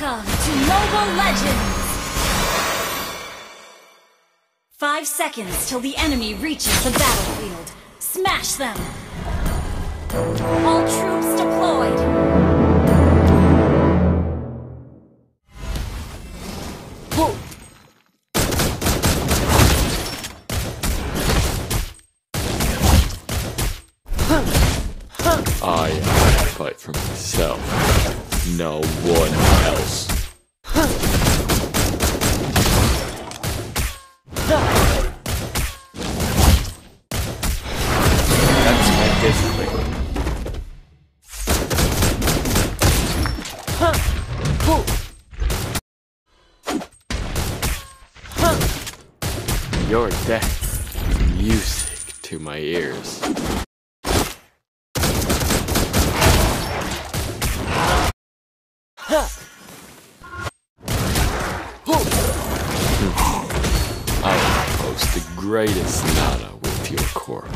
Welcome to Mobile Legends! Five seconds till the enemy reaches the battlefield. Smash them! All troops deployed! I fight for myself. No one else. Let's. Your death is music to my ears. I will post the greatest nana with your corpse.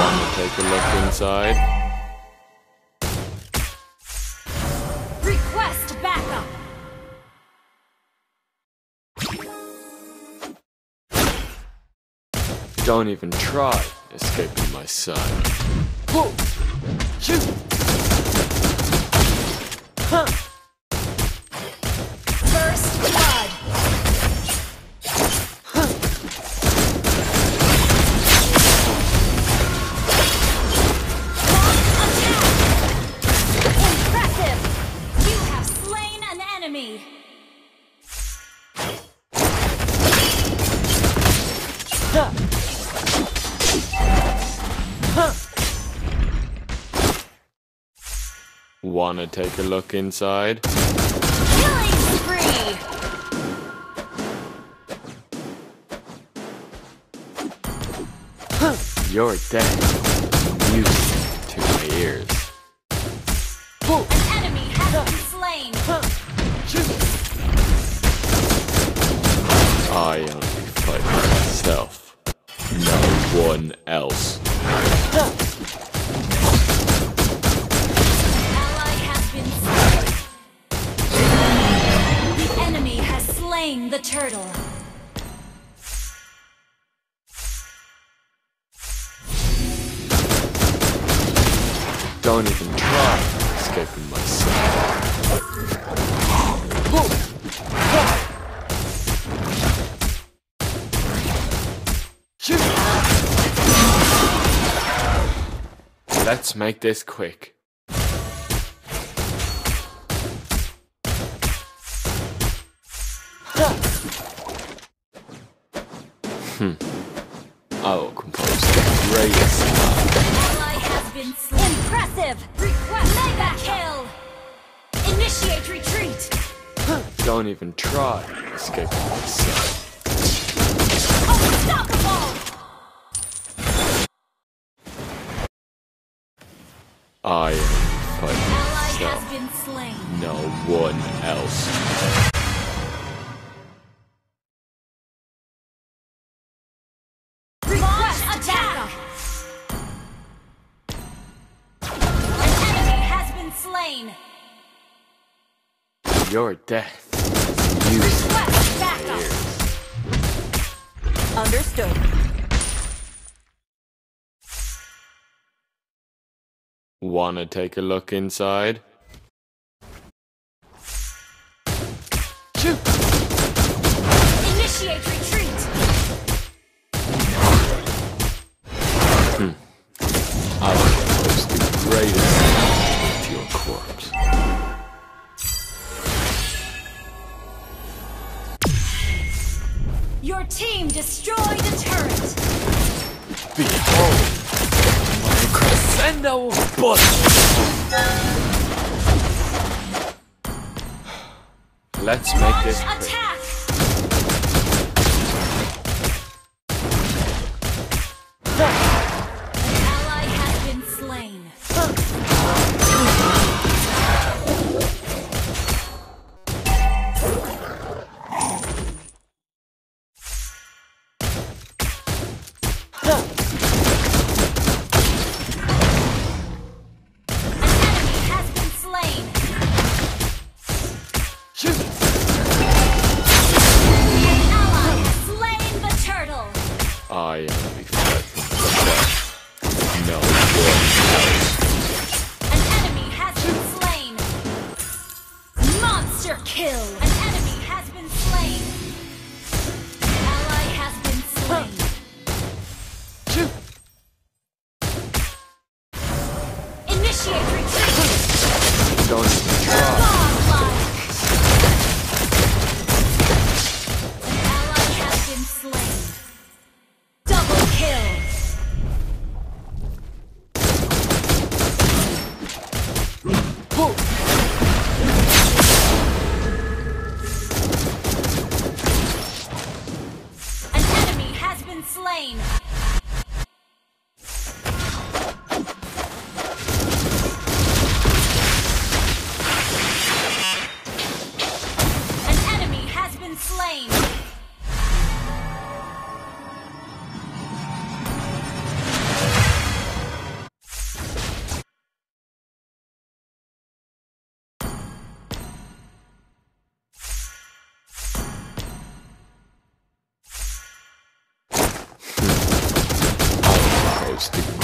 Wanna take a look inside? Request backup! Don't even try escaping my sight. First Wanna take a look inside? Killing spree! Your death is music to my ears. An enemy has been slain! I only fight myself. No one else. Let's make this quick. Hmm. I will compose the greatest Ally has been slain. Impressive! Request mega kill! Initiate retreat! Don't even try escaping my sight. Unstoppable! I am fighting myself. been slain. No one else. Request attack! Enemy has been slain. Your death is music Request to my backup. ears. Understood. Wanna take a look inside? Initiate retreat! Hmm. I will the greatest your corpse. Your team destroyed a turret! Behold my crescendo bullet! Let's make this quick.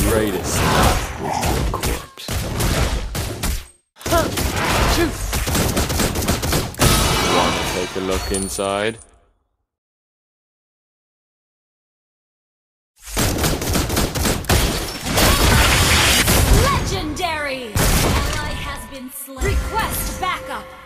Greatest night with your corpse. Wanna take a look inside? Legendary! Ally has been slain. Request backup!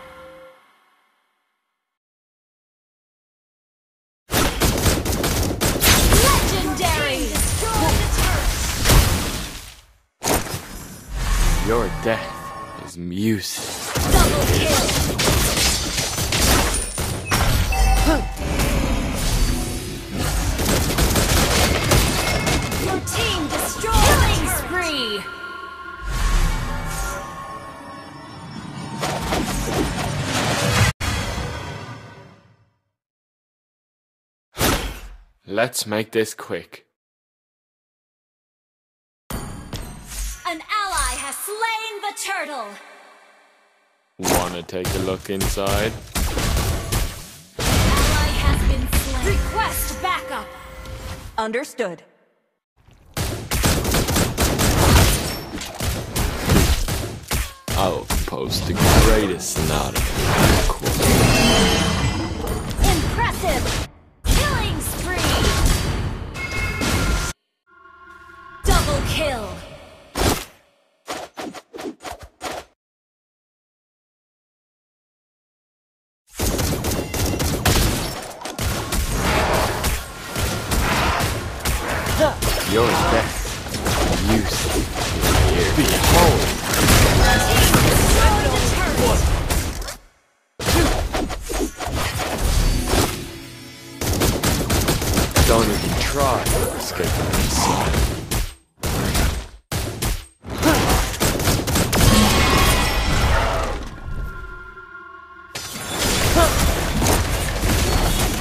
Death is music. Double kill! Your team destroyed Killing spree! Let's make this quick. Has slain the turtle! Wanna take a look inside? Ally has been slain. Request backup! Understood. I'll post the greatest sonata Behold! Don't even try to escape sight.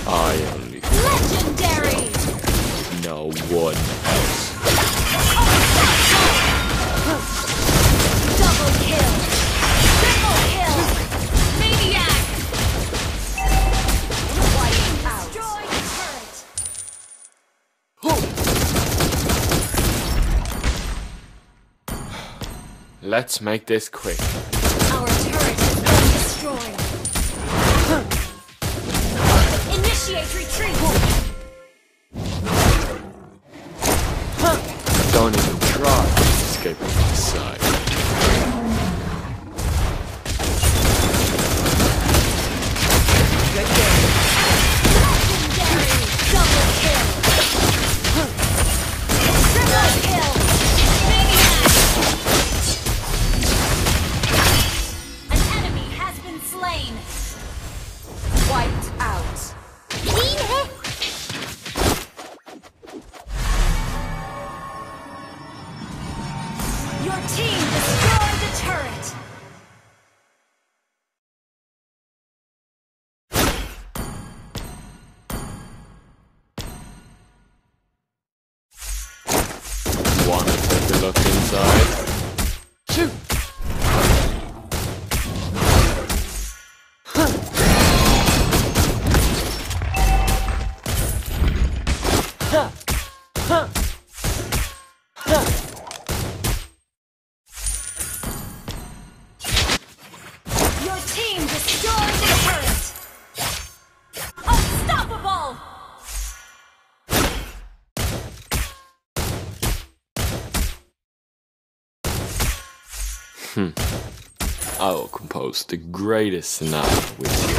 I only Legendary! know one Let's make this quick. Our turret has been destroyed. Initiate retreat! Don't even try escape my sight. Hmm. I will compose the greatest sonata with your